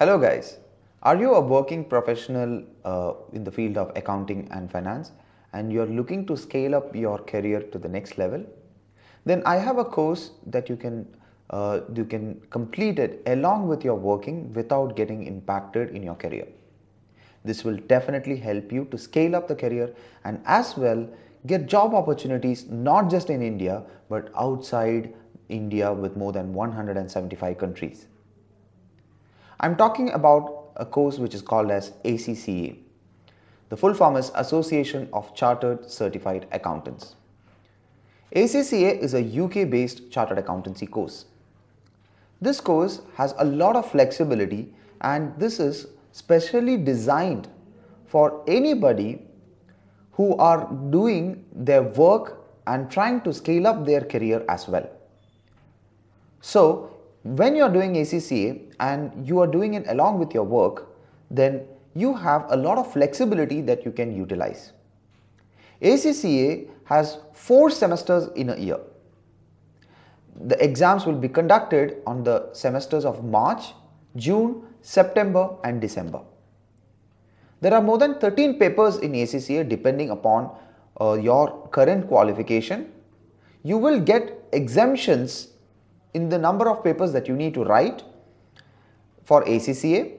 Hello, guys. Are you a working professional uh, in the field of accounting and finance and you're looking to scale up your career to the next level? Then I have a course that you can uh, you can complete it along with your working without getting impacted in your career. This will definitely help you to scale up the career and as well get job opportunities not just in India but outside India with more than 175 countries. I'm talking about a course which is called as ACCA. The full form is Association of Chartered Certified Accountants. ACCA is a UK based chartered accountancy course. This course has a lot of flexibility and this is specially designed for anybody who are doing their work and trying to scale up their career as well. So, when you are doing ACCA and you are doing it along with your work, then you have a lot of flexibility that you can utilize. ACCA has four semesters in a year. The exams will be conducted on the semesters of March, June, September and December. There are more than 13 papers in ACCA depending upon uh, your current qualification. You will get exemptions in the number of papers that you need to write for ACCA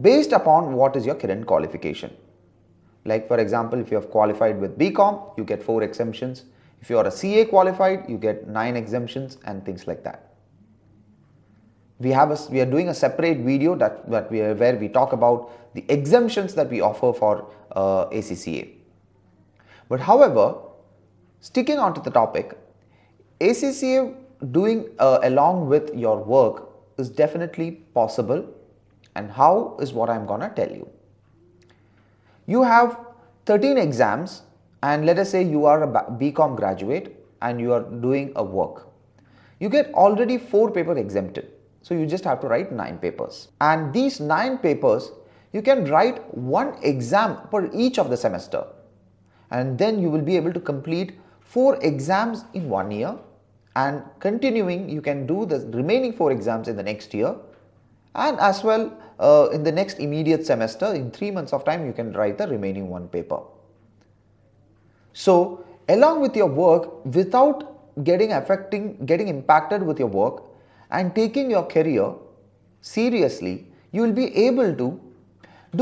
based upon what is your current qualification. Like for example, if you have qualified with BCom, you get 4 exemptions. If you are a CA qualified, you get 9 exemptions and things like that. We have a, we are doing a separate video that, that we are, where we talk about the exemptions that we offer for uh, ACCA. But however, sticking on to the topic, ACCA doing uh, along with your work is definitely possible and how is what I am gonna tell you. You have 13 exams and let us say you are a BCom graduate and you are doing a work. You get already 4 paper exempted. So you just have to write 9 papers. And these 9 papers you can write one exam per each of the semester and then you will be able to complete 4 exams in 1 year and continuing you can do the remaining 4 exams in the next year and as well uh, in the next immediate semester in 3 months of time you can write the remaining one paper. So along with your work without getting affecting getting impacted with your work and taking your career seriously you will be able to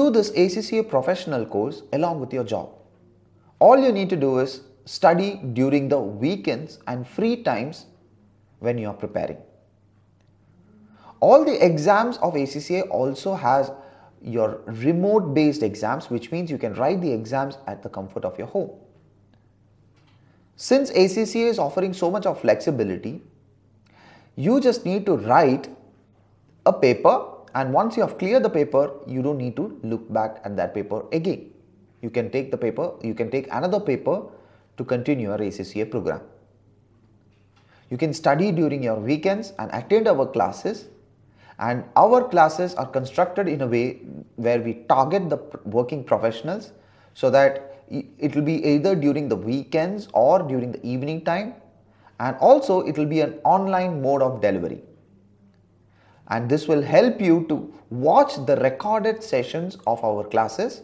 do this ACCA professional course along with your job. All you need to do is study during the weekends and free times when you are preparing. All the exams of ACCA also has your remote based exams which means you can write the exams at the comfort of your home. Since ACCA is offering so much of flexibility, you just need to write a paper and once you have cleared the paper, you don't need to look back at that paper again. You can take the paper, you can take another paper to continue your ACCA program. You can study during your weekends and attend our classes. And our classes are constructed in a way where we target the working professionals so that it will be either during the weekends or during the evening time. And also it will be an online mode of delivery. And this will help you to watch the recorded sessions of our classes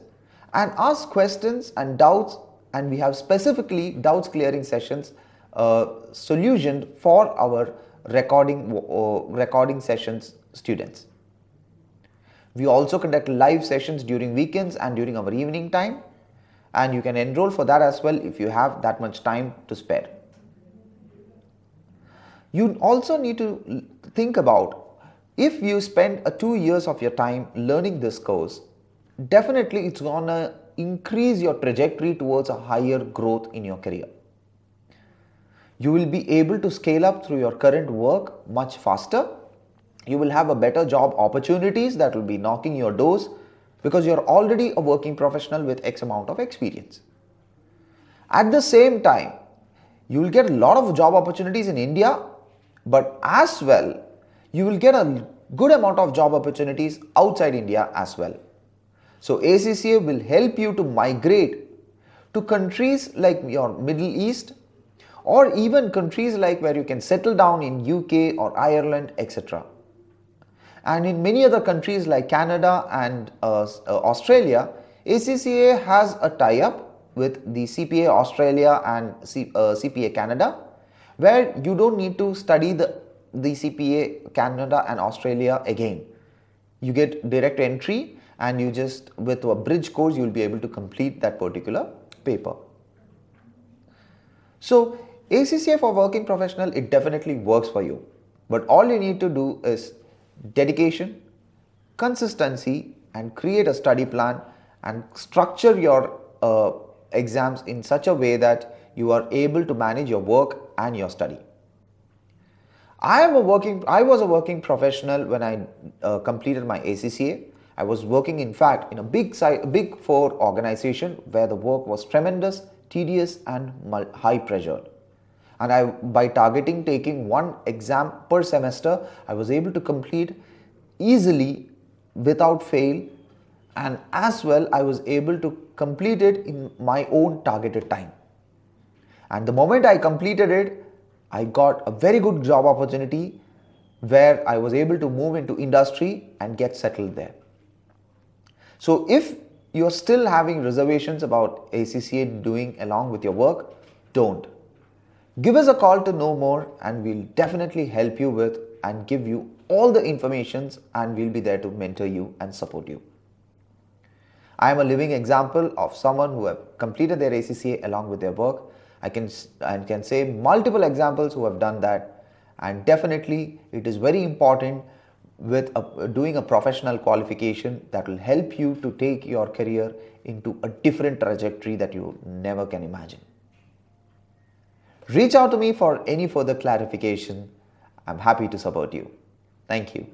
and ask questions and doubts and we have specifically doubts clearing sessions uh, solution for our recording uh, recording sessions students. We also conduct live sessions during weekends and during our evening time and you can enroll for that as well if you have that much time to spare. You also need to think about if you spend a two years of your time learning this course, definitely it's gonna increase your trajectory towards a higher growth in your career. You will be able to scale up through your current work much faster. You will have a better job opportunities that will be knocking your doors because you're already a working professional with X amount of experience. At the same time, you will get a lot of job opportunities in India, but as well, you will get a good amount of job opportunities outside India as well. So ACCA will help you to migrate to countries like your Middle East or even countries like where you can settle down in UK or Ireland etc. And in many other countries like Canada and uh, uh, Australia, ACCA has a tie up with the CPA Australia and C, uh, CPA Canada, where you don't need to study the, the CPA Canada and Australia again. You get direct entry and you just, with a bridge course, you will be able to complete that particular paper. So, ACCA for working professional, it definitely works for you. But all you need to do is dedication, consistency, and create a study plan and structure your uh, exams in such a way that you are able to manage your work and your study. I am a working. I was a working professional when I uh, completed my ACCA. I was working, in fact, in a big, big four organization where the work was tremendous, tedious, and high pressure. And I, by targeting taking one exam per semester, I was able to complete easily without fail and as well I was able to complete it in my own targeted time. And the moment I completed it, I got a very good job opportunity where I was able to move into industry and get settled there. So if you're still having reservations about ACCA doing along with your work, don't. Give us a call to know more and we'll definitely help you with and give you all the informations and we'll be there to mentor you and support you. I am a living example of someone who have completed their ACCA along with their work. I can and can say multiple examples who have done that and definitely it is very important with a, doing a professional qualification that will help you to take your career into a different trajectory that you never can imagine. Reach out to me for any further clarification. I'm happy to support you. Thank you.